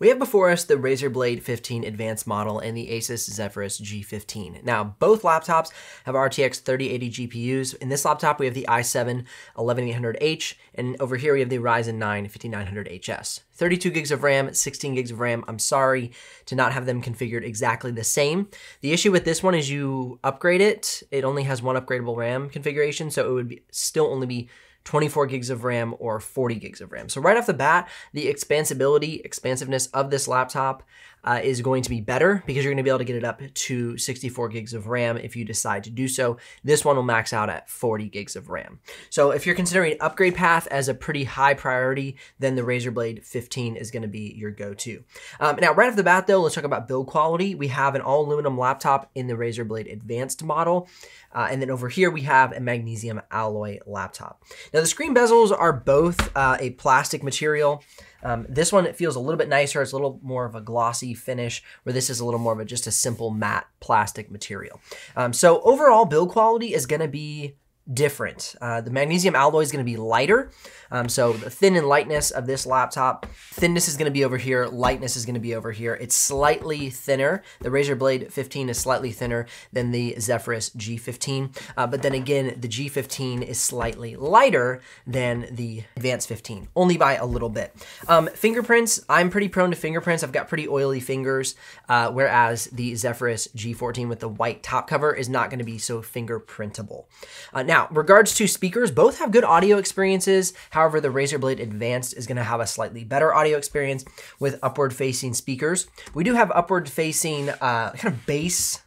We have before us the Razer Blade 15 advanced model and the Asus Zephyrus G15. Now, both laptops have RTX 3080 GPUs. In this laptop, we have the i7 11800H, and over here we have the Ryzen 9 5900HS. 32 gigs of RAM, 16 gigs of RAM. I'm sorry to not have them configured exactly the same. The issue with this one is you upgrade it, it only has one upgradable RAM configuration, so it would be, still only be 24 gigs of RAM or 40 gigs of RAM. So right off the bat, the expansibility, expansiveness of this laptop uh, is going to be better because you're going to be able to get it up to 64 gigs of RAM if you decide to do so. This one will max out at 40 gigs of RAM. So if you're considering upgrade path as a pretty high priority, then the Razer Blade 15 is going to be your go-to. Um, now, right off the bat though, let's talk about build quality. We have an all aluminum laptop in the Razer Blade Advanced model. Uh, and then over here we have a magnesium alloy laptop. Now the screen bezels are both uh, a plastic material. Um, this one it feels a little bit nicer. It's a little more of a glossy finish, where this is a little more of a, just a simple matte plastic material. Um, so overall build quality is going to be different. Uh, the magnesium alloy is going to be lighter. Um, so the thin and lightness of this laptop, thinness is going to be over here, lightness is going to be over here. It's slightly thinner. The Razer Blade 15 is slightly thinner than the Zephyrus G15. Uh, but then again, the G15 is slightly lighter than the Advanced 15, only by a little bit. Um, fingerprints, I'm pretty prone to fingerprints. I've got pretty oily fingers, uh, whereas the Zephyrus G14 with the white top cover is not going to be so fingerprintable. Uh, now, regards to speakers, both have good audio experiences. However, the Razer Blade Advanced is going to have a slightly better audio experience with upward facing speakers. We do have upward facing uh, kind of bass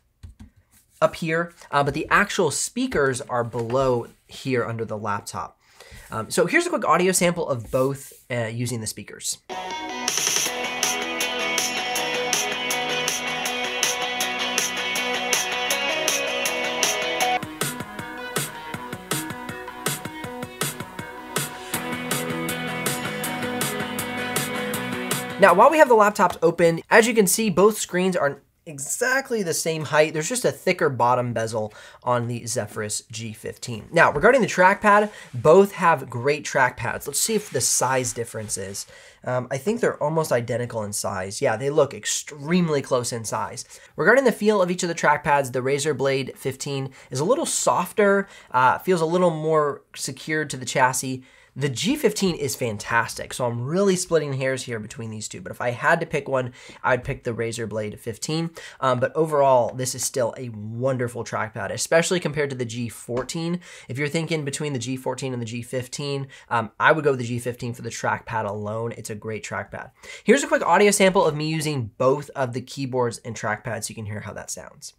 up here, uh, but the actual speakers are below here under the laptop. Um, so here's a quick audio sample of both uh, using the speakers. Now, while we have the laptops open, as you can see, both screens are exactly the same height. There's just a thicker bottom bezel on the Zephyrus G15. Now, regarding the trackpad, both have great trackpads. Let's see if the size difference is. Um, I think they're almost identical in size. Yeah, they look extremely close in size. Regarding the feel of each of the trackpads, the Razer Blade 15 is a little softer, uh, feels a little more secured to the chassis. The G15 is fantastic, so I'm really splitting hairs here between these two. But if I had to pick one, I'd pick the Razer Blade 15. Um, but overall, this is still a wonderful trackpad, especially compared to the G14. If you're thinking between the G14 and the G15, um, I would go with the G15 for the trackpad alone. It's a great trackpad. Here's a quick audio sample of me using both of the keyboards and trackpads so you can hear how that sounds.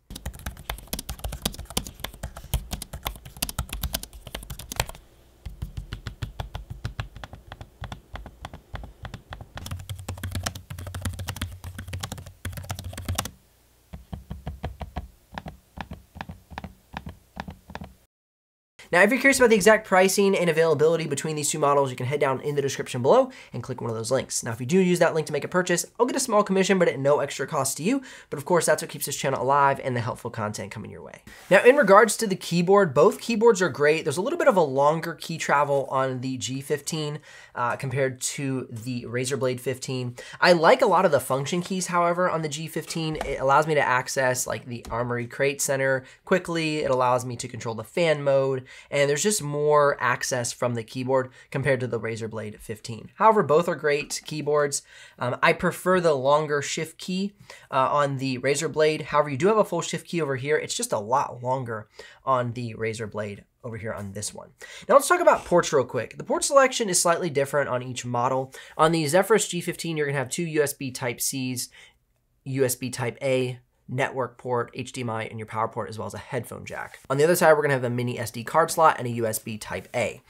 Now, if you're curious about the exact pricing and availability between these two models, you can head down in the description below and click one of those links. Now, if you do use that link to make a purchase, I'll get a small commission, but at no extra cost to you. But of course, that's what keeps this channel alive and the helpful content coming your way. Now, in regards to the keyboard, both keyboards are great. There's a little bit of a longer key travel on the G15 uh, compared to the Razer Blade 15. I like a lot of the function keys, however, on the G15. It allows me to access like the Armoury Crate Center quickly. It allows me to control the fan mode and there's just more access from the keyboard compared to the Razer Blade 15. However, both are great keyboards. Um, I prefer the longer shift key uh, on the Razer Blade. However, you do have a full shift key over here. It's just a lot longer on the Razer Blade over here on this one. Now let's talk about ports real quick. The port selection is slightly different on each model. On the Zephyrus G15, you're gonna have two USB Type-Cs, USB Type-A, network port, HDMI, and your power port, as well as a headphone jack. On the other side, we're gonna have a mini SD card slot and a USB Type A.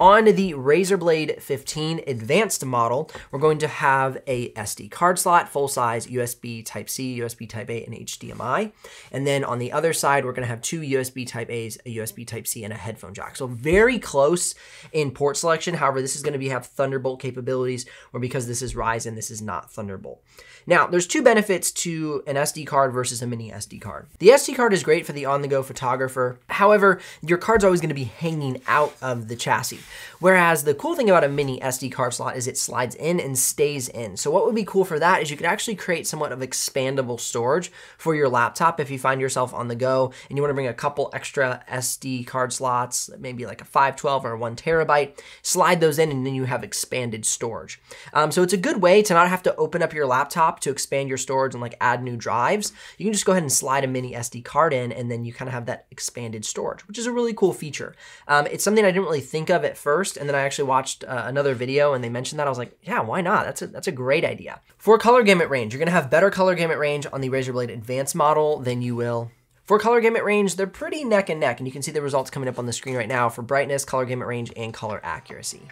On the Razer Blade 15 advanced model, we're going to have a SD card slot, full size USB Type C, USB Type A, and HDMI. And then on the other side, we're gonna have two USB Type A's, a USB Type C, and a headphone jack. So very close in port selection. However, this is gonna be have Thunderbolt capabilities, or because this is Ryzen, this is not Thunderbolt. Now, there's two benefits to an SD card versus versus a mini SD card. The SD card is great for the on-the-go photographer. However, your card's always gonna be hanging out of the chassis. Whereas the cool thing about a mini SD card slot is it slides in and stays in. So what would be cool for that is you could actually create somewhat of expandable storage for your laptop if you find yourself on the go and you wanna bring a couple extra SD card slots, maybe like a 512 or a one terabyte, slide those in and then you have expanded storage. Um, so it's a good way to not have to open up your laptop to expand your storage and like add new drives. You can just go ahead and slide a mini SD card in and then you kind of have that expanded storage, which is a really cool feature. Um, it's something I didn't really think of at first, and then I actually watched uh, another video and they mentioned that. I was like, yeah, why not? That's a, that's a great idea. For color gamut range, you're gonna have better color gamut range on the Razer Blade Advanced model than you will for color gamut range, they're pretty neck and neck, and you can see the results coming up on the screen right now for brightness, color gamut range, and color accuracy.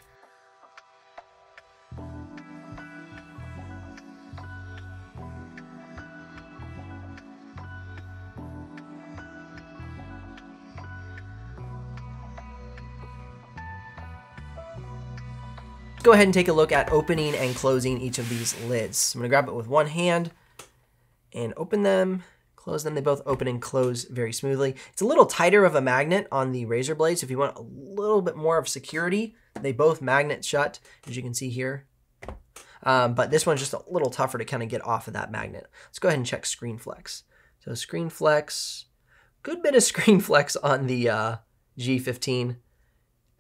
Go ahead and take a look at opening and closing each of these lids. I'm gonna grab it with one hand and open them, close them. They both open and close very smoothly. It's a little tighter of a magnet on the Razer blades. If you want a little bit more of security, they both magnet shut, as you can see here. Um, but this one's just a little tougher to kind of get off of that magnet. Let's go ahead and check screen flex. So screen flex, good bit of screen flex on the uh, G15.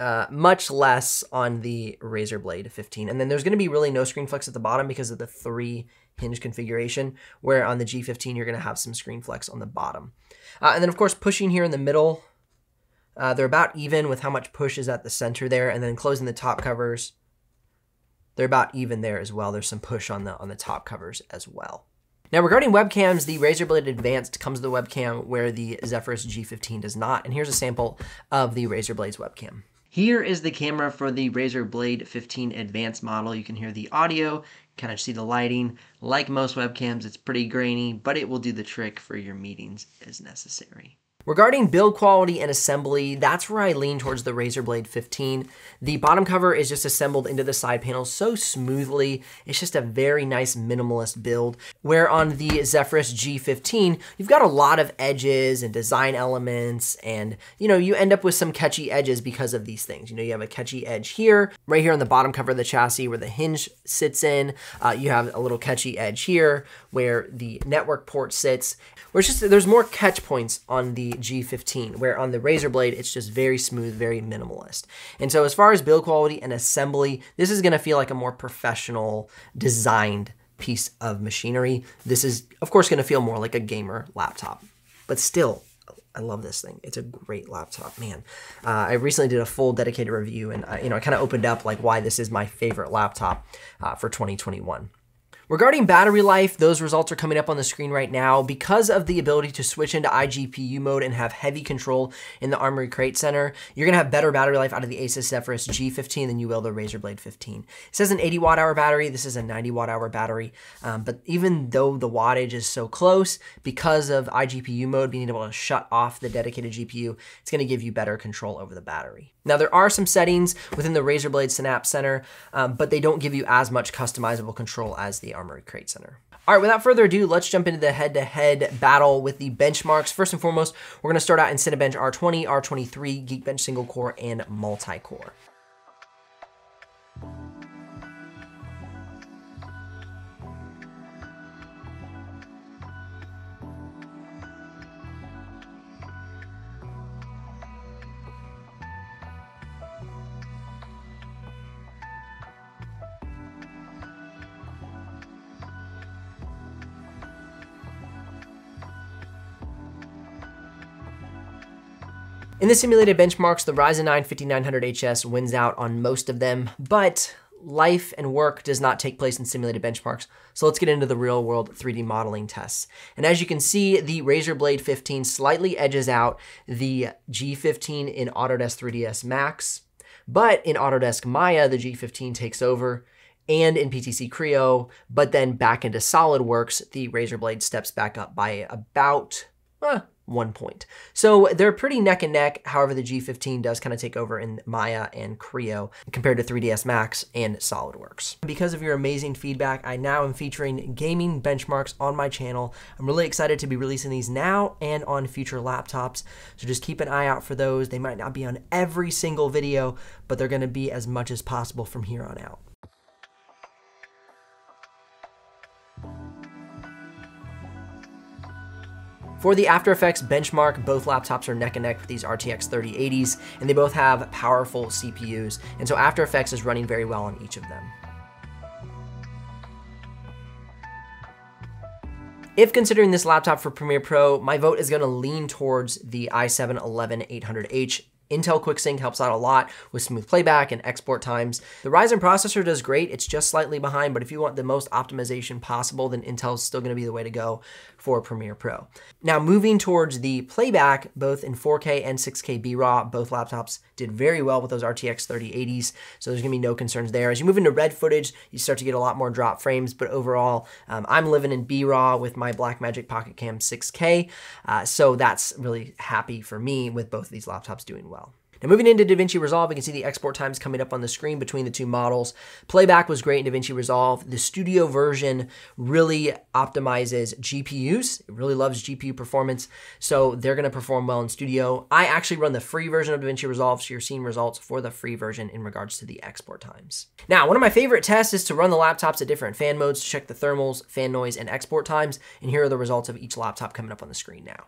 Uh, much less on the Razer Blade 15. And then there's going to be really no screen flex at the bottom because of the three hinge configuration, where on the G15 you're going to have some screen flex on the bottom. Uh, and then of course pushing here in the middle, uh, they're about even with how much push is at the center there, and then closing the top covers, they're about even there as well. There's some push on the on the top covers as well. Now regarding webcams, the Razer Blade Advanced comes with a webcam where the Zephyrus G15 does not, and here's a sample of the Razer Blades webcam. Here is the camera for the Razer Blade 15 Advanced model. You can hear the audio, kind of see the lighting. Like most webcams, it's pretty grainy, but it will do the trick for your meetings as necessary. Regarding build quality and assembly, that's where I lean towards the Razer Blade 15. The bottom cover is just assembled into the side panel so smoothly. It's just a very nice minimalist build. Where on the Zephyrus G15, you've got a lot of edges and design elements and, you know, you end up with some catchy edges because of these things. You know, you have a catchy edge here, right here on the bottom cover of the chassis where the hinge sits in. Uh, you have a little catchy edge here where the network port sits. Where it's just, there's more catch points on the G15, where on the Razer Blade, it's just very smooth, very minimalist. And so as far as build quality and assembly, this is gonna feel like a more professional designed piece of machinery. This is, of course, gonna feel more like a gamer laptop, but still, I love this thing. It's a great laptop, man. Uh, I recently did a full dedicated review, and I, you know, I kind of opened up like why this is my favorite laptop uh, for 2021. Regarding battery life, those results are coming up on the screen right now. Because of the ability to switch into iGPU mode and have heavy control in the Armoury Crate Center, you're gonna have better battery life out of the Asus Zephyrus G15 than you will the Razer Blade 15. It says an 80 watt hour battery, this is a 90 watt hour battery, um, but even though the wattage is so close, because of iGPU mode being able to shut off the dedicated GPU, it's gonna give you better control over the battery. Now there are some settings within the Razer Blade Synapse Center, um, but they don't give you as much customizable control as the Armoury Crate Center. All right, without further ado, let's jump into the head-to-head -head battle with the benchmarks. First and foremost, we're gonna start out in Cinebench R20, R23, Geekbench single core, and multi-core. In the simulated benchmarks, the Ryzen 9 5900HS wins out on most of them, but life and work does not take place in simulated benchmarks. So let's get into the real world 3D modeling tests. And as you can see, the Razer Blade 15 slightly edges out the G15 in Autodesk 3ds Max, but in Autodesk Maya, the G15 takes over and in PTC Creo, but then back into SolidWorks, the Razer Blade steps back up by about, one point. So they're pretty neck and neck. However, the G15 does kind of take over in Maya and Creo compared to 3ds Max and SolidWorks. Because of your amazing feedback, I now am featuring gaming benchmarks on my channel. I'm really excited to be releasing these now and on future laptops. So just keep an eye out for those. They might not be on every single video, but they're going to be as much as possible from here on out. For the After Effects benchmark, both laptops are neck and neck with these RTX 3080s, and they both have powerful CPUs, and so After Effects is running very well on each of them. If considering this laptop for Premiere Pro, my vote is going to lean towards the i7 11800H Intel QuickSync helps out a lot with smooth playback and export times. The Ryzen processor does great, it's just slightly behind, but if you want the most optimization possible, then Intel's still gonna be the way to go for Premiere Pro. Now moving towards the playback, both in 4K and 6K B-RAW, both laptops did very well with those RTX 3080s, so there's gonna be no concerns there. As you move into red footage, you start to get a lot more drop frames, but overall, um, I'm living in B-RAW with my Blackmagic Pocket Cam 6K, uh, so that's really happy for me with both of these laptops doing well. Now moving into DaVinci Resolve, you can see the export times coming up on the screen between the two models. Playback was great in DaVinci Resolve. The studio version really optimizes GPUs. It really loves GPU performance, so they're gonna perform well in studio. I actually run the free version of DaVinci Resolve, so you're seeing results for the free version in regards to the export times. Now, one of my favorite tests is to run the laptops at different fan modes to check the thermals, fan noise, and export times, and here are the results of each laptop coming up on the screen now.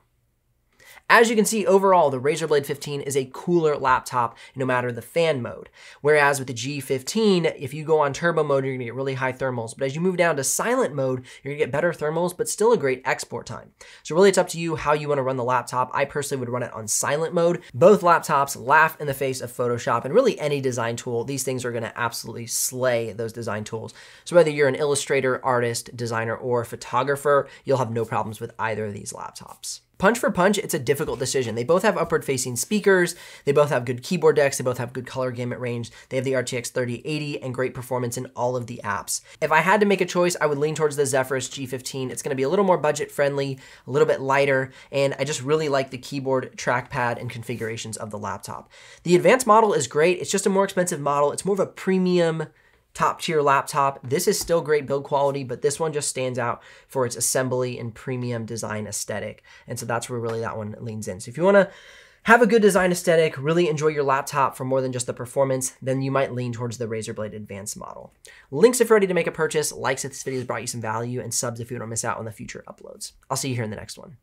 As you can see, overall, the Razer Blade 15 is a cooler laptop no matter the fan mode. Whereas with the G15, if you go on turbo mode, you're gonna get really high thermals. But as you move down to silent mode, you're gonna get better thermals, but still a great export time. So really it's up to you how you wanna run the laptop. I personally would run it on silent mode. Both laptops laugh in the face of Photoshop and really any design tool. These things are gonna absolutely slay those design tools. So whether you're an illustrator, artist, designer, or photographer, you'll have no problems with either of these laptops. Punch for punch, it's a difficult decision. They both have upward facing speakers, they both have good keyboard decks, they both have good color gamut range, they have the RTX 3080 and great performance in all of the apps. If I had to make a choice, I would lean towards the Zephyrus G15. It's gonna be a little more budget friendly, a little bit lighter, and I just really like the keyboard, trackpad, and configurations of the laptop. The advanced model is great, it's just a more expensive model. It's more of a premium top tier laptop. This is still great build quality, but this one just stands out for its assembly and premium design aesthetic. And so that's where really that one leans in. So if you want to have a good design aesthetic, really enjoy your laptop for more than just the performance, then you might lean towards the Razer Blade Advanced model. Links if you're ready to make a purchase, likes if this video has brought you some value, and subs if you don't miss out on the future uploads. I'll see you here in the next one.